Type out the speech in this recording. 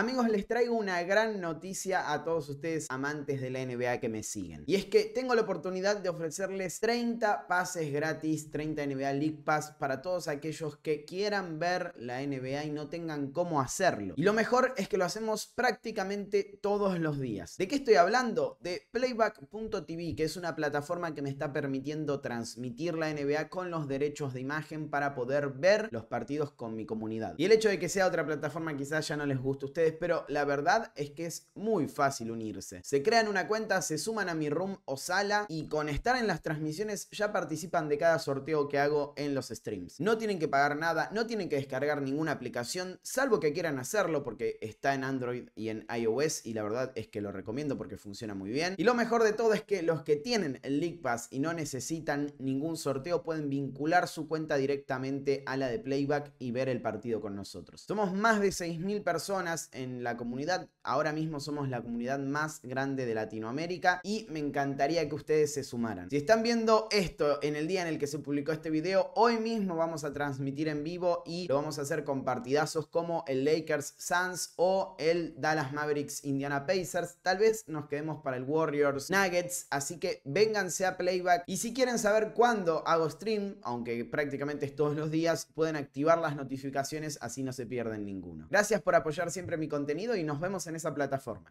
Amigos, les traigo una gran noticia a todos ustedes amantes de la NBA que me siguen. Y es que tengo la oportunidad de ofrecerles 30 pases gratis, 30 NBA League Pass para todos aquellos que quieran ver la NBA y no tengan cómo hacerlo. Y lo mejor es que lo hacemos prácticamente todos los días. ¿De qué estoy hablando? De playback.tv, que es una plataforma que me está permitiendo transmitir la NBA con los derechos de imagen para poder ver los partidos con mi comunidad. Y el hecho de que sea otra plataforma quizás ya no les guste a ustedes pero la verdad es que es muy fácil unirse. Se crean una cuenta, se suman a mi room o sala y con estar en las transmisiones ya participan de cada sorteo que hago en los streams. No tienen que pagar nada, no tienen que descargar ninguna aplicación, salvo que quieran hacerlo porque está en Android y en iOS y la verdad es que lo recomiendo porque funciona muy bien. Y lo mejor de todo es que los que tienen el League Pass y no necesitan ningún sorteo pueden vincular su cuenta directamente a la de Playback y ver el partido con nosotros. Somos más de 6.000 personas en la comunidad. Ahora mismo somos la comunidad más grande de Latinoamérica y me encantaría que ustedes se sumaran. Si están viendo esto en el día en el que se publicó este video, hoy mismo vamos a transmitir en vivo y lo vamos a hacer con partidazos como el Lakers Suns o el Dallas Mavericks Indiana Pacers. Tal vez nos quedemos para el Warriors Nuggets, así que vénganse a Playback y si quieren saber cuándo hago stream, aunque prácticamente es todos los días, pueden activar las notificaciones así no se pierden ninguno. Gracias por apoyar siempre mi contenido y nos vemos en esa plataforma.